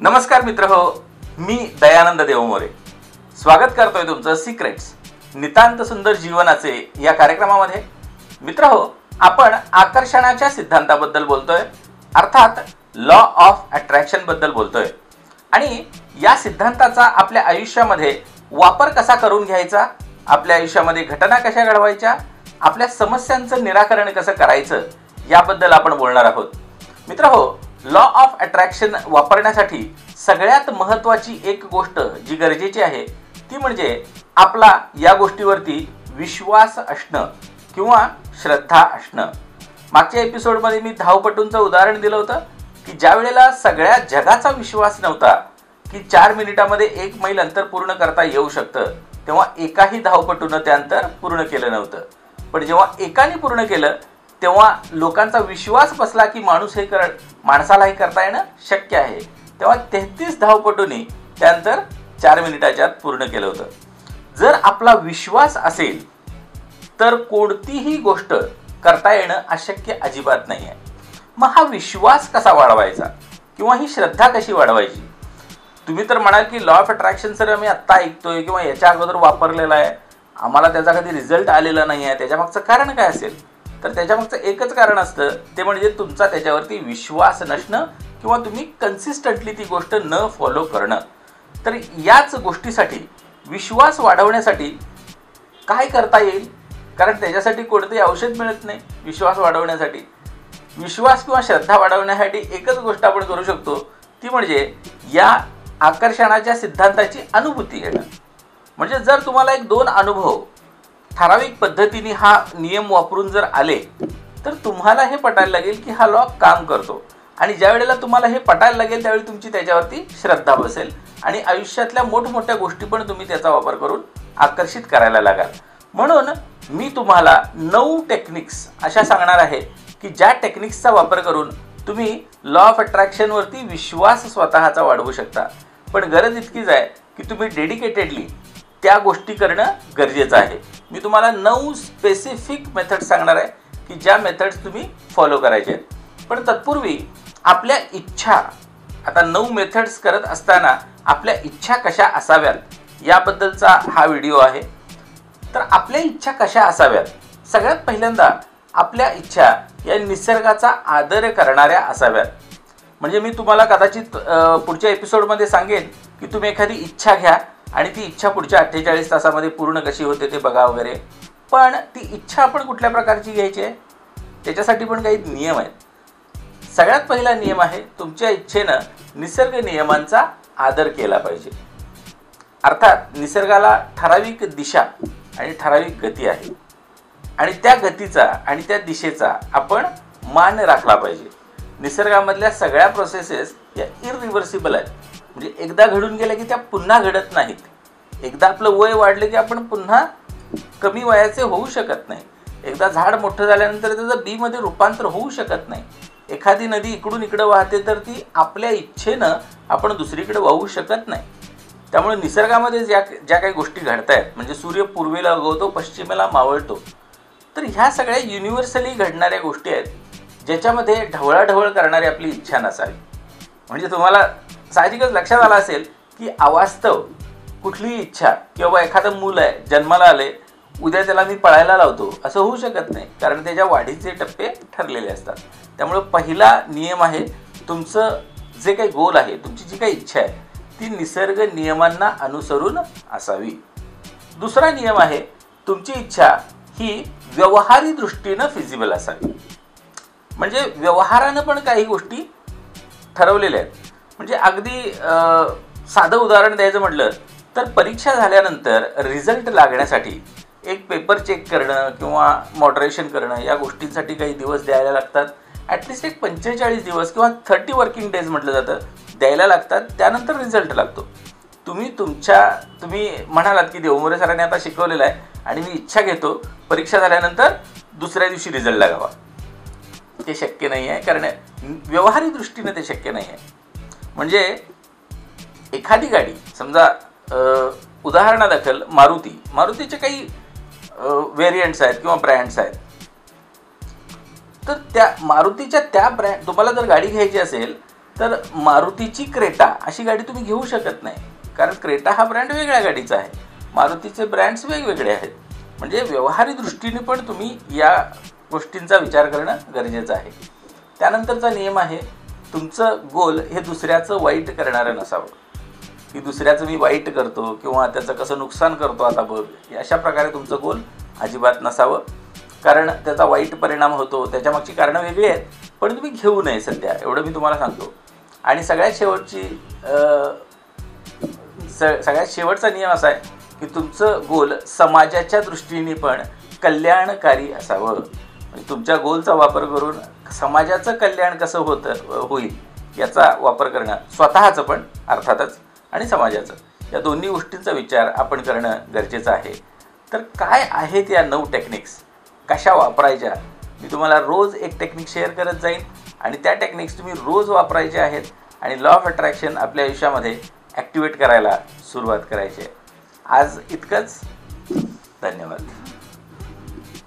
नमस्कार मित्र हो मी दयानंद देवमोरे. स्वागत करतोय तुमचं सिक्रेट्स नितांत सुंदर जीवनाचे या कार्यक्रमामध्ये. मित्र हो आपण आकर्षणाच्या सिद्धांताबद्दल बोलतोय अर्थात लॉ ऑफ अट्रॅक्शनबद्दल बोलतोय. आणि या सिद्धांताचा आपल्या आयुष्यामध्ये वापर कसा करून घ्यायचा आपल्या आयुष्यामध्ये घटना कशा घडवायच्या आपल्या समस्यांचं निराकरण कसं करायचं याबद्दल आपण बोलणार आहोत. मित्र हो लॉ ऑफ अट्रॅक्शन वापरण्यासाठी सगळ्यात महत्त्वाची एक गोष्ट जी गरजेची आहे ती म्हणजे आपला या गोष्टीवरती विश्वास असणं किंवा श्रद्धा असणं. मागच्या एपिसोडमध्ये मी धावपटूंचं उदाहरण दिलं होतं की ज्या वेळेला सगळ्या जगाचा विश्वास नव्हता की चार मिनिटामध्ये एक मैल अंतर पूर्ण करता येऊ शकतं तेव्हा एकाही धावपटूनं ते अंतर पूर्ण केलं नव्हतं. पण जेव्हा एकाने पूर्ण केलं तेव्हा लोकांचा विश्वास बसला की माणूस हे कर माणसाला हे करता येणं शक्य आहे. तेव्हा तेहतीस धावपटूंनी त्यानंतर चार मिनिटाच्या आत पूर्ण केलं होतं. जर आपला विश्वास असेल तर कोणतीही गोष्ट करता येणं अशक्य अजिबात नाही आहे मग हा विश्वास कसा वाढवायचा? किंवा ही श्रद्धा कशी वाढवायची? तुम्ही तर म्हणाल की लॉ ऑफ अट्रॅक्शन सर आम्ही आत्ता ऐकतोय किंवा याच्या अगोदर वापरलेला आहे. आम्हाला त्याचा कधी रिझल्ट आलेला नाही आहे त्याच्यामागचं कारण काय असेल? तर त्याच्यामागचं एकच कारण असतं ते म्हणजे तुमचा त्याच्यावरती विश्वास नसणं किंवा तुम्ही कन्सिस्टंटली ती गोष्ट न फॉलो करणं. तर याच गोष्टीसाठी विश्वास वाढवण्यासाठी काय करता येईल? कारण त्याच्यासाठी कोणतंही औषध मिळत नाही विश्वास वाढवण्यासाठी. विश्वास किंवा श्रद्धा वाढवण्यासाठी एकच गोष्ट आपण करू शकतो ती म्हणजे या आकर्षणाच्या सिद्धांताची अनुभूती घेणं. म्हणजे जर तुम्हाला एक दोन अनुभव ठराविक पद्धतीने हा नियम वापरून जर आले तर तुम्हाला हे पटायला लागेल की हा लॉ काम करतो. आणि ज्या वेळेला तुम्हाला हे पटायला लागेल त्यावेळी तुमची त्याच्यावरती श्रद्धा बसेल. आणि आयुष्यातल्या मोठमोठ्या गोष्टी पण तुम्ही त्याचा वापर करून आकर्षित करायला लागाल. म्हणून मी तुम्हाला नऊ टेक्निक्स अशा सांगणार आहे की ज्या टेक्निक्सचा वापर करून तुम्ही लॉ ऑफ अट्रॅक्शनवरती विश्वास स्वतःचा वाढवू शकता. पण गरज इतकीच आहे की तुम्ही डेडिकेटेडली त्या गोष्टी करणं गरजेचं आहे. मी तुम्हाला नऊ स्पेसिफिक मेथड्स सांगणार आहे की ज्या मेथड्स तुम्ही फॉलो करायचे आहेत. पण तत्पूर्वी आपल्या इच्छा आता नऊ मेथड्स करत असताना आपल्या इच्छा कशा असाव्यात याबद्दलचा हा व्हिडिओ आहे. तर आपल्या इच्छा कशा असाव्यात? सगळ्यात पहिल्यांदा आपल्या इच्छा या निसर्गाचा आदर करणाऱ्या असाव्यात. म्हणजे मी तुम्हाला कदाचित पुढच्या एपिसोडमध्ये सांगेन की तुम्ही एखादी इच्छा घ्या आणि ती इच्छा पुढच्या अठ्ठेचाळीस तासामध्ये पूर्ण कशी होते ते बघा वगैरे. पण ती इच्छा आपण कुठल्या प्रकारची घ्यायची आहे? त्याच्यासाठी पण काही नियम आहेत. सगळ्यात पहिला नियम आहे तुमच्या इच्छेनं निसर्ग नियमांचा आदर केला पाहिजे. अर्थात निसर्गाला ठराविक दिशा आणि ठराविक गती आहे. आणि त्या गतीचा आणि त्या दिशेचा आपण मान राखला पाहिजे. निसर्गामधल्या सगळ्या प्रोसेसेस या इरिव्हर्सिबल आहेत. म्हणजे एकदा घडून गेल्या की त्या पुन्हा घडत नाहीत. एकदा आपलं वय वाढलं की आपण पुन्हा कमी वयाचे होऊ शकत नाही. एकदा झाड मोठं झाल्यानंतर त्याचं बीमध्ये रूपांतर होऊ शकत नाही. एखादी नदी इकडून इकडं वाहते तर ती आपल्या इच्छेनं आपण दुसरीकडे वाहू शकत नाही. त्यामुळे निसर्गामध्ये ज्या ज्या काही गोष्टी घडत आहेत म्हणजे सूर्य पूर्वेला उगवतो पश्चिमेला मावळतो तर ह्या सगळ्या युनिव्हर्सली घडणाऱ्या गोष्टी आहेत ज्याच्यामध्ये ढवळाढवळ करणारी आपली इच्छा नसावी. म्हणजे तुम्हाला साहजिकच लक्षात आलं असेल की अवास्तव कुठलीही इच्छा किंवा एखादं मूल आहे जन्माला आले उद्या त्याला मी पळायला लावतो असं होऊ शकत नाही. कारण त्याच्या वाढीचे टप्पे ठरलेले असतात. त्यामुळं पहिला नियम आहे तुमचं जे काही गोल आहे तुमची जी काही इच्छा आहे ती निसर्ग नियमांना अनुसरून असावी. दुसरा नियम आहे तुमची इच्छा ही व्यवहारी दृष्टीनं फिजिबल असावी. म्हणजे व्यवहारानं पण काही गोष्टी ठरवलेल्या आहेत. म्हणजे अगदी साधं उदाहरण द्यायचं म्हटलं तर परीक्षा झाल्यानंतर रिझल्ट लागण्यासाठी एक पेपर चेक करणं किंवा मॉडरेशन करणं या गोष्टींसाठी काही दिवस द्यायला लागतात. ॲटलिस्ट एक पंचेचाळीस दिवस किंवा थर्टी वर्किंग डेज म्हटलं जातं. द्यायला लागतात त्यानंतर रिझल्ट लागतो. तुम्ही तुमच्या तुम्ही म्हणालात की देवमोरे सरांनी आता शिकवलेलं आहे आणि मी इच्छा घेतो परीक्षा झाल्यानंतर दुसऱ्या दिवशी रिझल्ट लागावा. ते शक्य नाही आहे कारण व्यवहारिक दृष्टीने ते शक्य नाही आहे म्हणजे एखादी गाडी समजा उदाहरणादाखल मारुती. मारुतीचे काही व्हेरियंट्स आहेत किंवा ब्रँड्स आहेत. तर त्या मारुतीच्या त्या ब्रँड तुम्हाला जर गाडी घ्यायची असेल तर मारुतीची क्रेटा अशी गाडी तुम्ही घेऊ शकत नाही. कारण क्रेटा हा ब्रँड वेगळ्या गाडीचा आहे. मारुतीचे ब्रँड्स वेगवेगळे आहेत. म्हणजे व्यवहारी दृष्टीने पण तुम्ही या गोष्टींचा विचार करणं गरजेचं आहे. त्यानंतरचा नियम आहे तुमचं गोल हे दुसऱ्याचं वाईट करणारं नसावं. की दुसऱ्याचं मी वाईट करतो किंवा त्याचं कसं नुकसान करतो आता बघ अशा प्रकारे तुमचं गोल अजिबात नसावं. कारण त्याचा वाईट परिणाम होतो त्याच्यामागची कारणं वेगळी आहेत पण तुम्ही घेऊ नये सध्या एवढं मी तुम्हाला सांगतो. आणि सगळ्यात शेवटची स सगळ्यात शेवटचा नियम असा आहे की तुमचं गोल समाजाच्या दृष्टीने पण कल्याणकारी असावं. म्हणजे तुमच्या गोलचा वापर करून समाजाचं कल्याण कसं होतं होईल याचा वापर करणं स्वतःचं पण अर्थातच आणि समाजाचं. या दोन्ही गोष्टींचा विचार आपण करणं गरजेचं आहे. तर काय आहेत या नऊ टेक्निक्स कशा वापरायच्या? मी तुम्हाला रोज एक टेक्निक शेअर करत जाईन आणि त्या टेक्निक्स तुम्ही रोज वापरायचे आहेत आणि लॉ ऑफ अट्रॅक्शन आपल्या आयुष्यामध्ये ॲक्टिवेट करायला सुरुवात करायची आहे. आज इतकंच. धन्यवाद.